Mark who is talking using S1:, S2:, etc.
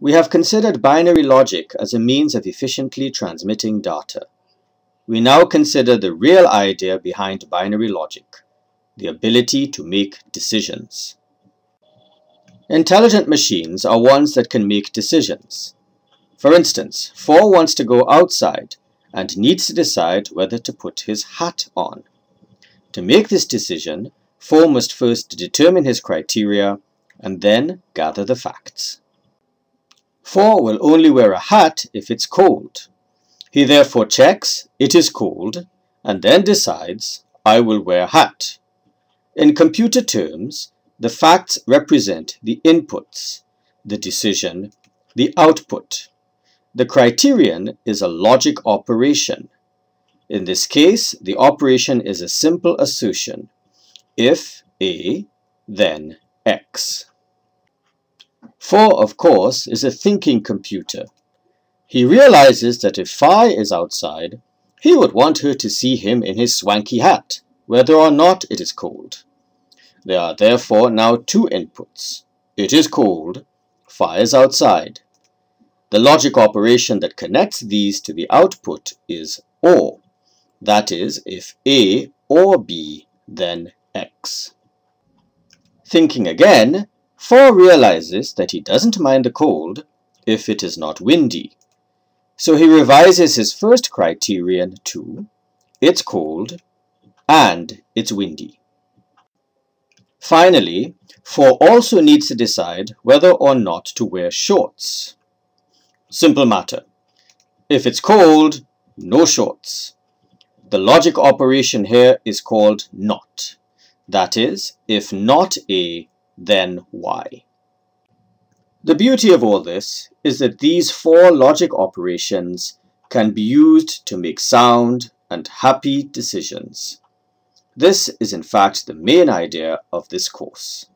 S1: We have considered binary logic as a means of efficiently transmitting data. We now consider the real idea behind binary logic, the ability to make decisions. Intelligent machines are ones that can make decisions. For instance, 4 wants to go outside and needs to decide whether to put his hat on. To make this decision, 4 must first determine his criteria and then gather the facts. 4 will only wear a hat if it's cold. He therefore checks, it is cold, and then decides, I will wear a hat. In computer terms, the facts represent the inputs, the decision, the output. The criterion is a logic operation. In this case, the operation is a simple assertion. If A, then X. 4, of course, is a thinking computer. He realizes that if Phi is outside, he would want her to see him in his swanky hat, whether or not it is cold. There are therefore now two inputs. It is cold, Phi is outside. The logic operation that connects these to the output is OR. That is, if A or B, then X. Thinking again, 4 realizes that he doesn't mind the cold if it is not windy. So he revises his first criterion to it's cold and it's windy. Finally, 4 also needs to decide whether or not to wear shorts. Simple matter. If it's cold, no shorts. The logic operation here is called NOT. That is, if not A, then Y. The beauty of all this is that these four logic operations can be used to make sound and happy decisions. This is in fact the main idea of this course.